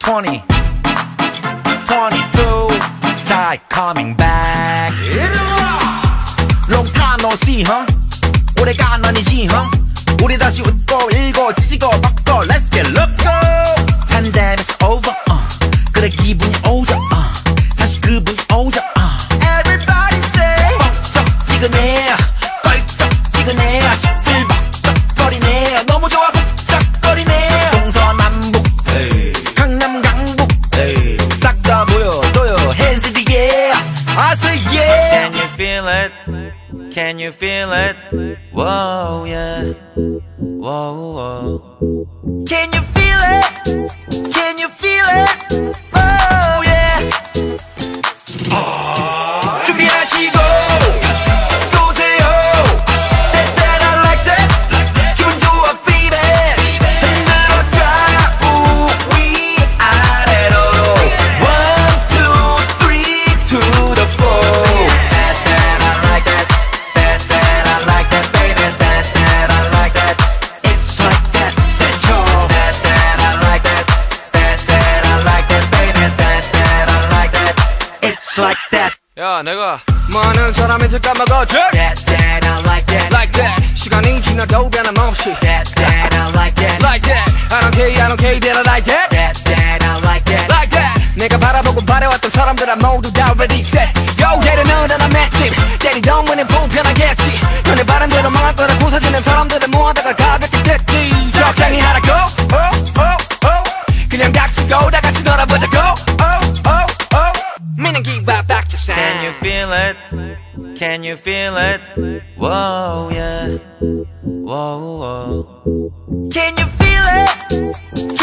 20 22 side coming back long time no see huh 오래간 아니지 huh 우리 다시 웃고 일고 지지고 뻗고 let's get loco pandemic's over uh. 그래 기분이 Can you feel it? Whoa, yeah. Whoa, whoa. Can you feel It's like that. 야 내가 많은 사람한테 까먹어줘 That that I like that. Like that 시간이 지나도 변함없이 That that I like that. Like that I don't care I don't care that I like that That that I like that. Like that 내가 바라보고 바래왔던 사람들아 모두 다 ready set Yo 얘를 너는 안 맷집 때리던 문은 불편하겠지 너네 바람대로 망할 거라 고사지는 사람들을 모아다가 가볍게 feel it? Can you feel it? Whoa, yeah. Whoa, whoa. Can you feel it?